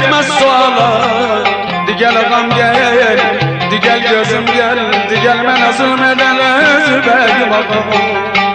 yetmez suala Digel ağam gel, digel gözüm gel Digel men azım edemez benim ağam.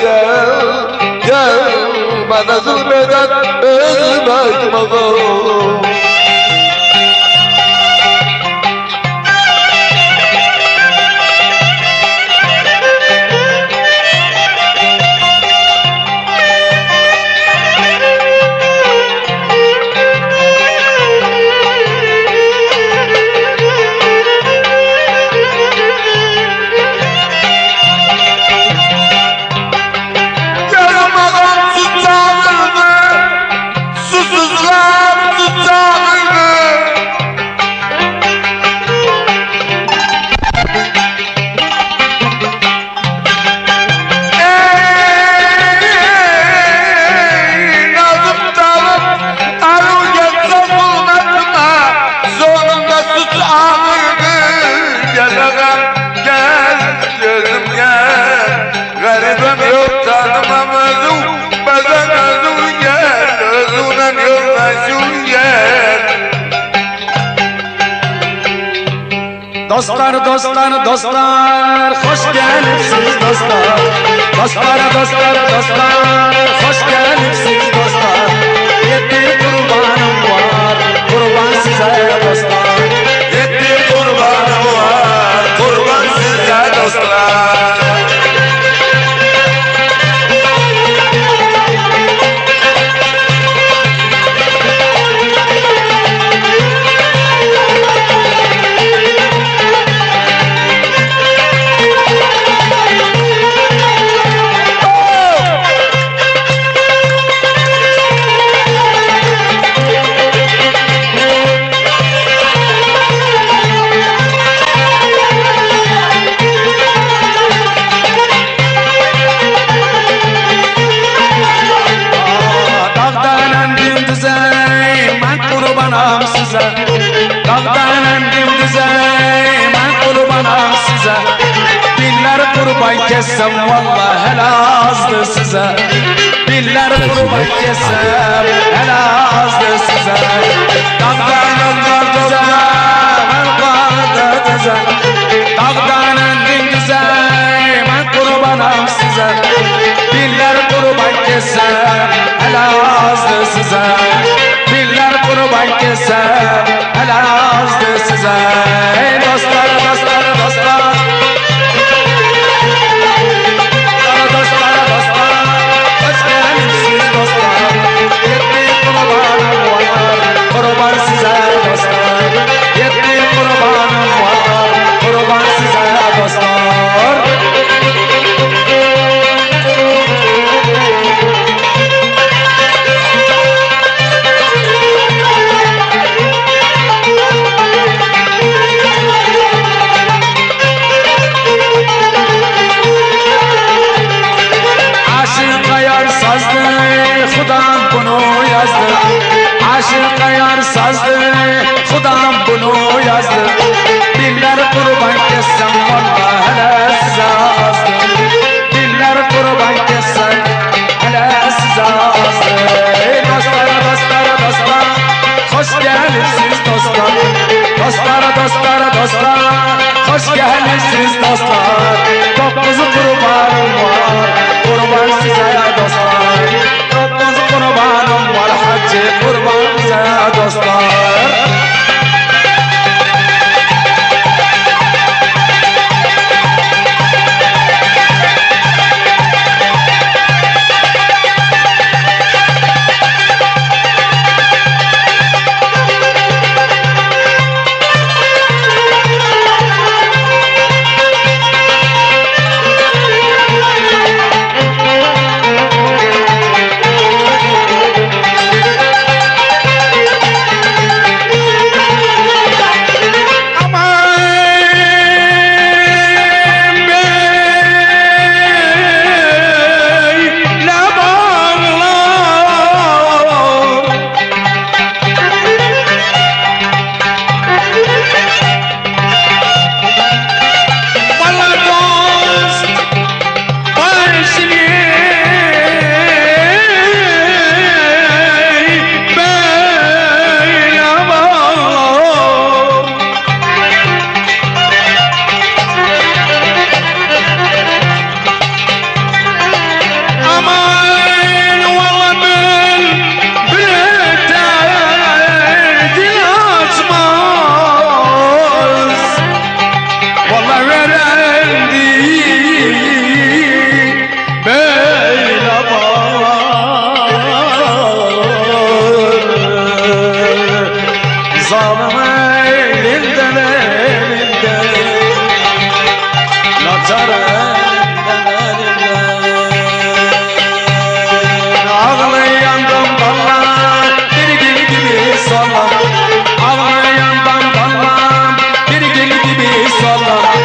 gel Gel bana zulmeden özüm acımalı Dostlar dostlar dostlar hoş gelipsiz dostlar. Dostlar dostlar dostlar hoş gelipsiz kurban kessem valla helal azdı size. Diller kurban kessem helal azdı size. Dağdanın da güzel ben kaldı güzel Dağdanın din güzel ben kurbanım size. Diller kurban kessem helal size. Diller kurban kessem helal size. বলো